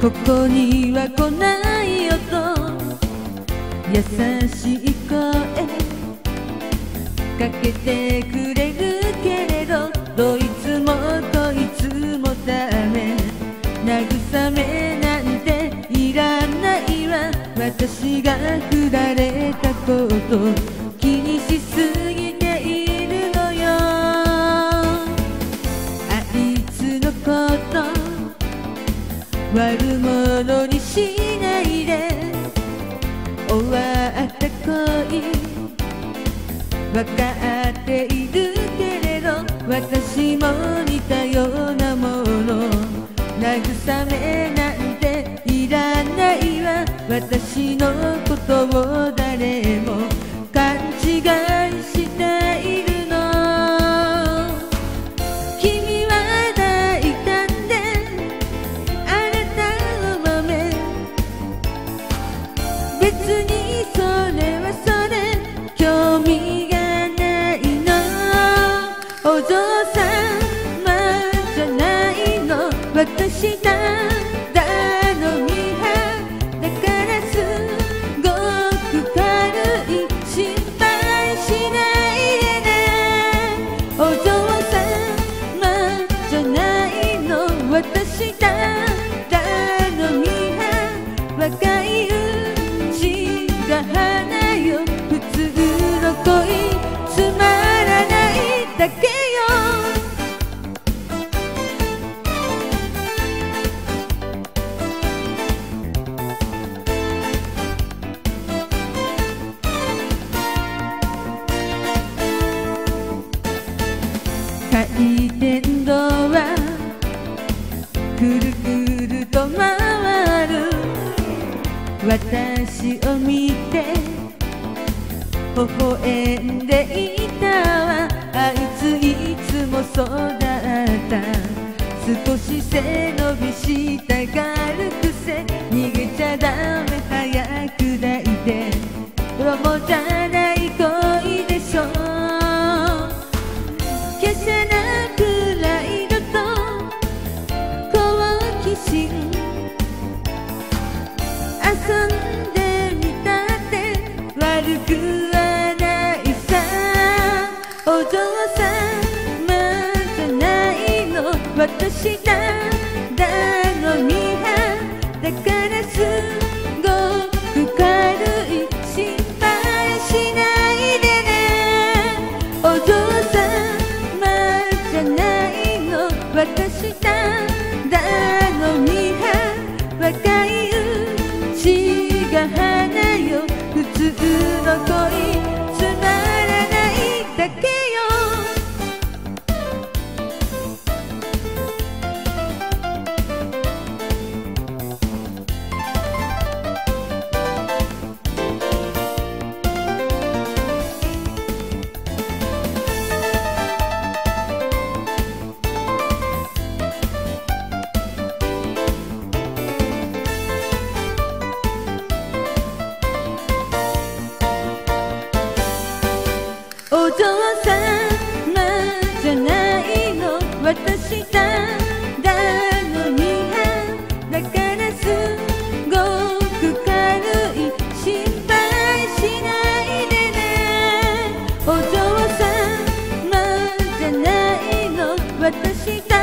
ここには来ないよと優しい声。かけてくれるけれどどいつもこいつもダメ。慰めなんていらないわ。私が振られたこと。悪者にしないで。終わった恋。わかっているけれど私も似たようなもの慰めなんていらないわ。私のことをお嬢様じゃないの私なんだの見張だからすごく軽い心配しないでね。お嬢様じゃないの私だ私を見て微笑んでいたわ。あいついつもそうだった。少し背伸びしたがるくせ救わないさ。お嬢様じゃないの。私だ。お嬢様じゃないの。私だ